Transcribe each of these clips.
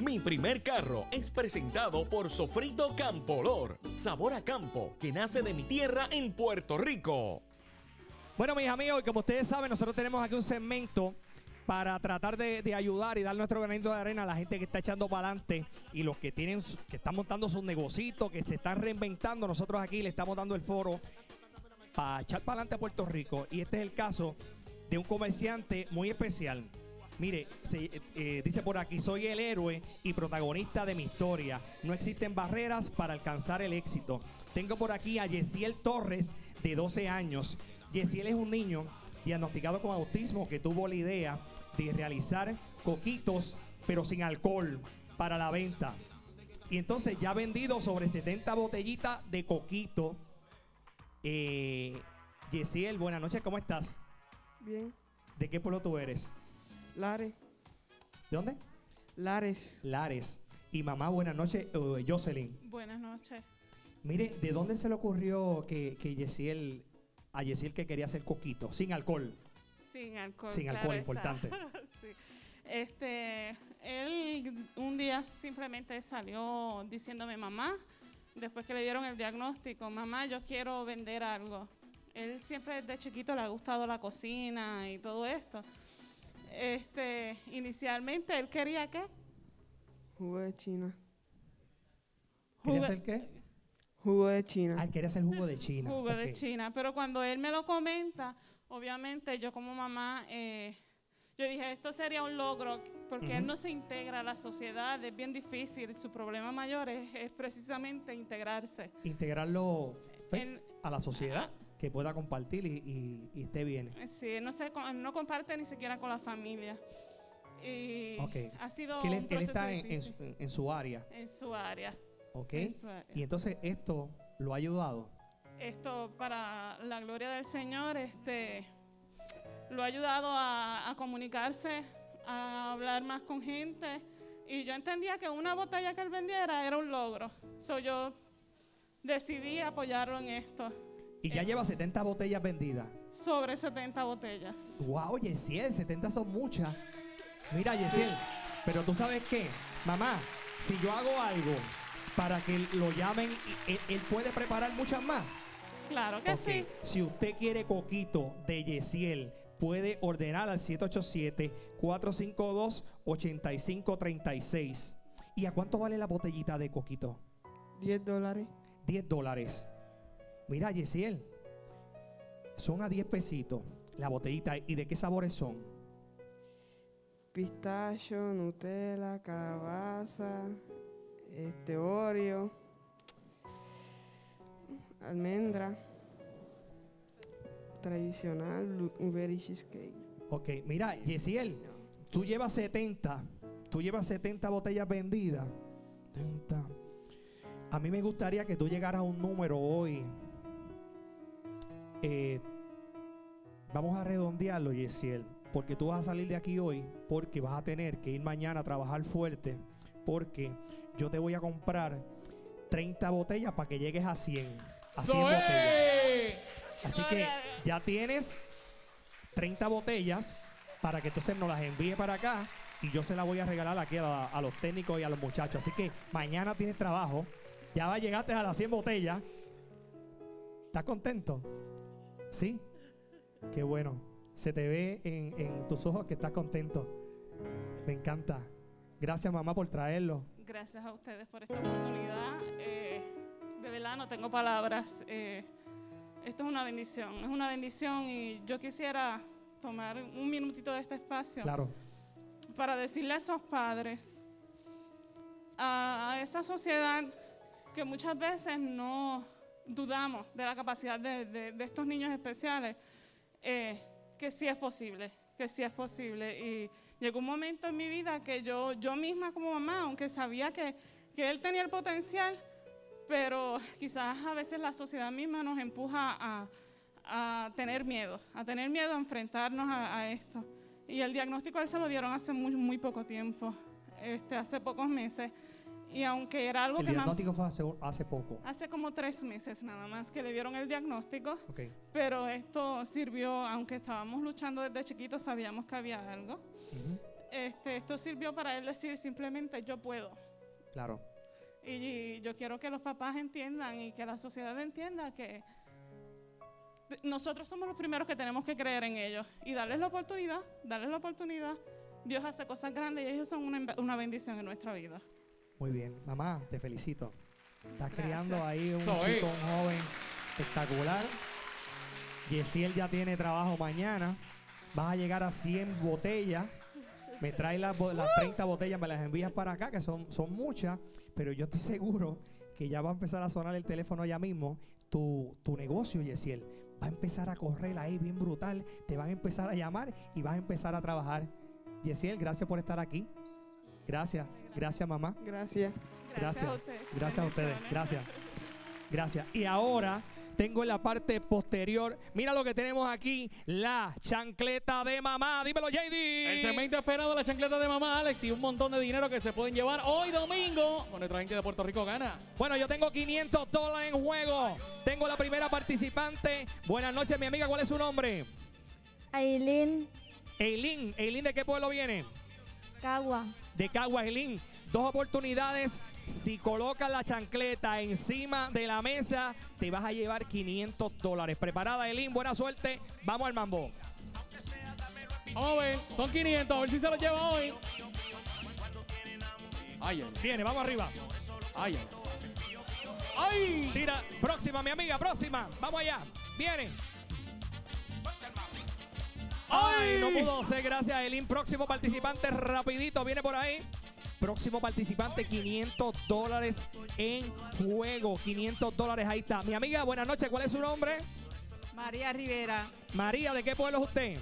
Mi primer carro es presentado por Sofrito Campolor. Sabor a campo que nace de mi tierra en Puerto Rico. Bueno, mis amigos, y como ustedes saben, nosotros tenemos aquí un segmento para tratar de, ayudar y dar nuestro granito de arena a la gente que está echando para adelante y los que tienen, que están montando sus negocios, que se están reinventando. Nosotros aquí le estamos dando el foro para echar para adelante a Puerto Rico. Y este es el caso de un comerciante muy especial. Mire, se- eh, dice por aquí, soy el héroe y protagonista de mi historia. No existen barreras para alcanzar el éxito. Tengo por aquí a Yesiel Torres, de 12 años. Yesiel es un niño diagnosticado con autismo que tuvo la idea de realizar coquitos, pero sin alcohol, para la venta. Y entonces ya ha vendido sobre 70 botellitas de coquito. Eh, Yesiel, buenas noches, ¿cómo estás? Bien. ¿De qué pueblo tú eres? Lares. ¿De dónde? Lares. Lares. Y mamá, buenas noches, eh, Jocelyn. Buenas noches. Mire, ¿de dónde se le ocurrió que, que Yesiel, a Yesiel que quería hacer coquito? Sin alcohol. Sin alcohol. Sin alcohol, importante. Sí. Este, él un día simplemente salió diciéndome, mamá, después que le dieron el diagnóstico, mamá, yo quiero vender algo. Él siempre desde chiquito le ha gustado la cocina y todo esto. Este, inicialmente él quería qué? Jugo de China. ¿Quería Jugo- hacer qué? Jugo de China. Ah, quería hacer jugo de China. jugo de. China. Pero cuando él me lo comenta, obviamente yo como mamá, eh, yo dije, esto sería un logro, porque él no se integra a la sociedad, es bien difícil. Su problema mayor es, es precisamente integrarse. Integrarlo pues, a la sociedad, que pueda compartir y, y- y esté bien. Eh, Sí, él no, se, él no comparte ni siquiera con la familia. Y Ok. ha sido Que él, un él proceso está en, en su, en su área. en su área. ¿Ok? Su área. Y entonces esto lo ha ayudado. esto para la gloria del Señor, este, lo ha ayudado a, a comunicarse, a hablar más con gente. Y yo entendía que una botella que él vendiera era un logro. So yo decidí apoyarlo en esto. Y ya Eh. lleva 70 botellas vendidas. Sobre 70 botellas. Wow, Yesiel, 70 son muchas. Mira, Yesiel, pero tú sabes qué, mamá, si yo hago algo para que lo llamen, y- él, él puede preparar muchas más. Claro que sí. Si usted quiere coquito de Yesiel, puede ordenar al 787-452-8536. ¿Y a cuánto vale la botellita de coquito? 10 dólares. 10 dólares. Mira, Yesiel, son a 10 pesitos la botellita. ¿Y de qué sabores son? Pistacho, Nutella, calabaza, este Oreo, almendra, tradicional, blueberry cheesecake. Ok, mira, Yesiel, tú llevas 70, tú llevas 70 botellas vendidas. 70. A mí me gustaría que tú llegaras a un número hoy. Eh, vamos a redondearlo, Yesiel, porque tú vas a salir de aquí hoy, porque vas a tener que ir mañana a trabajar fuerte, porque yo te voy a comprar 30 botellas para que llegues a 100. A 100 botellas. Así que ya tienes 30 botellas para que entonces nos las envíe para acá y yo se las voy a regalar aquí a, a los técnicos y a los muchachos. Así que mañana tienes trabajo. Ya va, llegaste a las 100 botellas. ¿Estás contento? ¿Sí? Qué bueno. Se te ve en, en tus ojos que estás contento. Me encanta. Gracias mamá por traerlo. Gracias a ustedes por esta oportunidad. Eh, de verdad no tengo palabras. Eh, esto es una bendición, es una bendición y yo quisiera tomar un minutito de este espacio Claro. para decirle a esos padres, a, a esa sociedad que muchas veces no dudamos de la capacidad de, estos niños especiales, eh, que sí es posible, que sí es posible. Y llegó un momento en mi vida que yo, yo misma como mamá, aunque sabía que, que él tenía el potencial, pero quizás a veces la sociedad misma nos empuja a, tener miedo, a tener miedo a enfrentarnos a, a esto. Y el diagnóstico a él se lo dieron hace muy, muy poco tiempo, este, hace pocos meses. Y aunque era algo El que me- diagnóstico fue hace, hace poco. hace como tres meses nada más que le dieron el diagnóstico, Ok. pero esto sirvió, aunque estábamos luchando desde chiquitos, sabíamos que había algo. Ujú. Este, este, esto sirvió para él decir simplemente yo puedo. Claro. Y yo quiero que los papás entiendan y que la sociedad entienda que nosotros somos los primeros que tenemos que creer en ellos y darles la oportunidad, darles la oportunidad. Dios hace cosas grandes y ellos son una, una bendición en nuestra vida. Muy bien, mamá, te felicito. Estás Gracias. criando ahí un chico, un joven espectacular. Yesiel ya tiene trabajo mañana. Vas a llegar a 100 botellas. Me trae las, bo- las 30 botellas, me las envías para acá, que son, son muchas. Pero yo estoy seguro que ya va a empezar a sonar el teléfono ya mismo. Tu, tu negocio, Yesiel, va a empezar a correr ahí bien brutal. Te van a empezar a llamar y vas a empezar a trabajar. Yesiel, gracias por estar aquí. Gracias, gracias mamá. Gracias. Gracias. a ustedes. Gracias a ustedes. Gracias. Gracias. Y ahora tengo en la parte posterior, mira lo que tenemos aquí, la chancleta de mamá. Dímelo, JD. El segmento esperado, la chancleta de mamá Alex y un montón de dinero que se pueden llevar hoy domingo. Con nuestra gente de Puerto Rico gana. Bueno, yo tengo 500 dólares en juego. Tengo la primera participante. Buenas noches, mi amiga. ¿Cuál es su nombre? Aileen Eileen. Eileen, ¿de qué pueblo viene? Cagua. De Caguas, Eileen. Dos oportunidades. Si colocas la chancleta encima de la mesa, te vas a llevar 500 dólares. Preparada, Eileen. Buena suerte. Vamos al mambo. Vamos a ver, son 500, a ver si se los lleva hoy. Ay, ay, Viene, vamos arriba. ay, ay. ¡Ay! Tira, próxima, mi amiga, próxima. Vamos allá. Viene. Ay, no pudo ser, gracias, Elin. Próximo participante, rapidito, viene por ahí. Próximo participante, 500 dólares en juego. 500 dólares, ahí está. Mi amiga, buenas noches, ¿cuál es su nombre? María Rivera, María, ¿de qué pueblo es usted?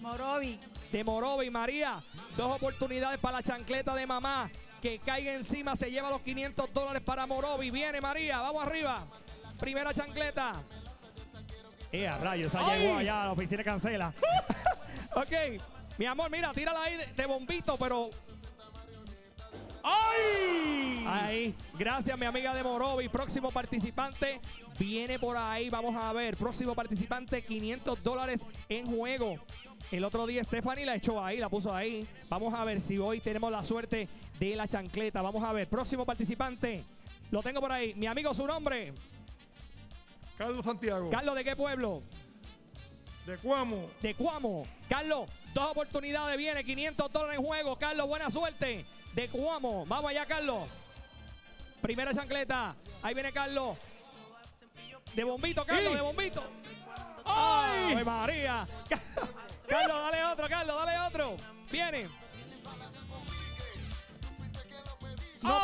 Morovi. De Morovi, María. Dos oportunidades para la chancleta de mamá. Que caiga encima, se lleva los 500 dólares para Morovi. Viene María, vamos arriba. Primera chancleta. Eh, a rayos, esa llegó allá la oficina cancela. ok, mi amor, mira, tírala ahí de, de bombito, pero ¡Ay! ahí. Gracias, mi amiga de Morovi. Próximo participante viene por ahí. Vamos a ver. Próximo participante, 500 dólares en juego. El otro día Stephanie la echó ahí, la puso ahí. Vamos a ver si hoy tenemos la suerte de la chancleta. Vamos a ver. Próximo participante. Lo tengo por ahí. Mi amigo, su nombre. Carlos Santiago, Carlos, ¿de qué pueblo? de Cuamo, De Cuamo. Carlos, dos oportunidades. Viene 500 dólares en juego. Carlos, buena suerte. De Cuamo. Vamos allá, Carlos. Primera chancleta. Ahí viene Carlos. De bombito, Carlos, Sí. de bombito. ¡Ay! ¡Ay, María! Carlos, dale otro, Carlos, dale otro. Viene. No ¡Ah!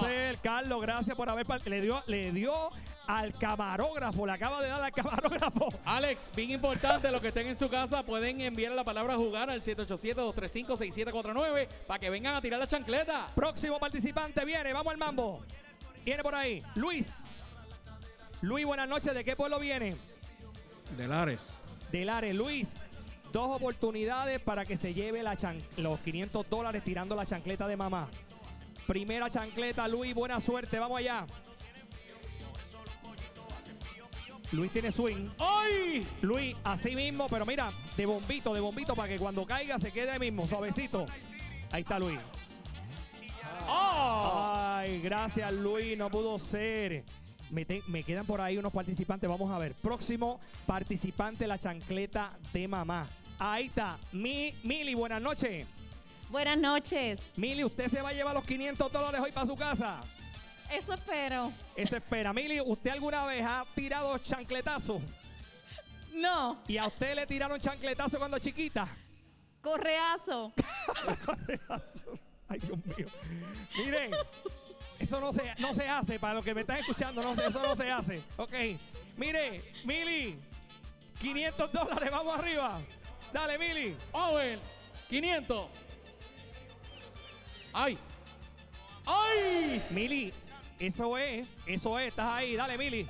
pudo ser, Carlos. Gracias por haber. Le dio, le dio al camarógrafo. Le acaba de dar al camarógrafo. Alex, bien importante, los que estén en su casa pueden enviar la palabra jugar al 787-235-6749 para que vengan a tirar la chancleta. Próximo participante viene, vamos al mambo. Viene por ahí, Luis. Luis, buenas noches. ¿De qué pueblo viene? de Lares. De Lares. Luis, dos oportunidades para que se lleve la chan- los 500 dólares tirando la chancleta de mamá. Primera chancleta, Luis, buena suerte. Vamos allá. Luis tiene swing. ¡Ay! Luis, así mismo, pero mira, de bombito, de bombito, para que cuando caiga se quede ahí mismo, suavecito. Ahí está Luis. ¡Ah! Ay, gracias Luis, no pudo ser. Me, te- me quedan por ahí unos participantes, vamos a ver. Próximo participante, la chancleta de mamá. Ahí está, Mi, Mili, buenas noches. Buenas noches. Mili, usted se va a llevar los 500 dólares hoy para su casa. Eso espero. Eso espera. Mili, ¿usted alguna vez ha tirado chancletazo? No, ¿Y a usted le tiraron chancletazo cuando chiquita? correazo. Ay, Dios mío. Miren, eso no se, no se hace. Para los que me están escuchando, no sé, eso no se hace. Ok. Mire, Mili, 500 dólares, vamos arriba. Dale, Mili. Ver. 500. ¡Ay! ¡Ay! Mili, eso es, eso es, estás ahí. Dale, Mili.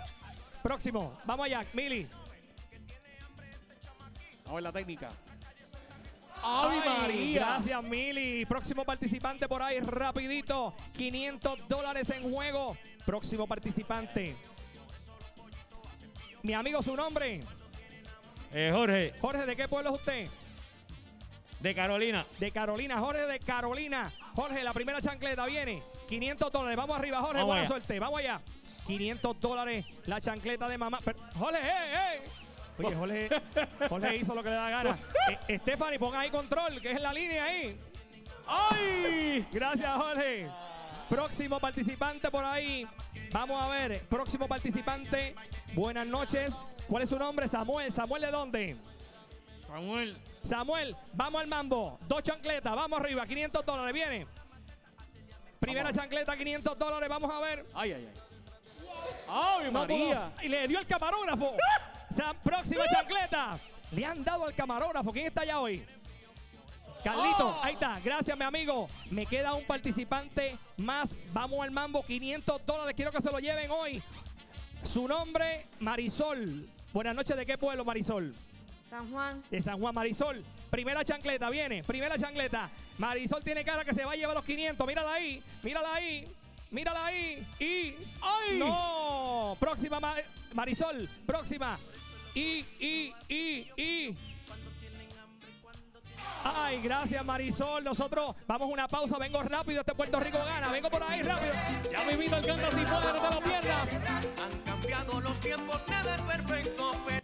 Próximo, vamos allá, Mili. Vamos a ver la técnica. ¡Ay, María! Gracias, Mili. Próximo participante por ahí, rapidito. 500 dólares en juego. Próximo participante. Mi amigo, su nombre. Eh, Jorge, Jorge, ¿de qué pueblo es usted? De Carolina. De Carolina, Jorge de Carolina. Jorge, la primera chancleta viene. 500 dólares. Vamos arriba, Jorge. Vamos buena allá. suerte. Vamos allá. 500 dólares la chancleta de mamá. Pero- Jorge, eh, eh. Oye, Jorge, Jorge hizo lo que le da gana. Eh, Stephanie, pon ahí control, que es la línea ahí. ¡Ay! Gracias, Jorge. Próximo participante por ahí. Vamos a ver. Próximo participante. Buenas noches. ¿Cuál es su nombre? Samuel. ¿Samuel de dónde? Samuel. Samuel, vamos al mambo. Dos chancletas, vamos arriba, 500 dólares, viene. Primera chancleta, 500 dólares, vamos a ver. Ay, ay, ay. ¡Ay, María! Y le dio el camarógrafo. Sa- próxima chancleta. Le han dado al camarógrafo. ¿Quién está allá hoy? Carlito, Oh. ahí está. Gracias, mi amigo. Me queda un participante más. Vamos al mambo, 500 dólares. Quiero que se lo lleven hoy. Su nombre, Marisol. Buenas noches, ¿de qué pueblo, Marisol? San Juan. de San Juan Marisol. Primera chancleta, viene. Primera chancleta. Marisol tiene cara que se va a llevar los 500. Mírala ahí. Mírala ahí. Mírala ahí. Y. ¡Ay! ¡No! Próxima, Ma- Marisol. Próxima. Y, y, y, y. Ay, gracias Marisol. Nosotros vamos a una pausa. Vengo rápido. Este Puerto Rico gana. Vengo por ahí rápido. Ya me invito al canta si puede, no te lo pierdas. Han cambiado los tiempos, nada es perfecto, pero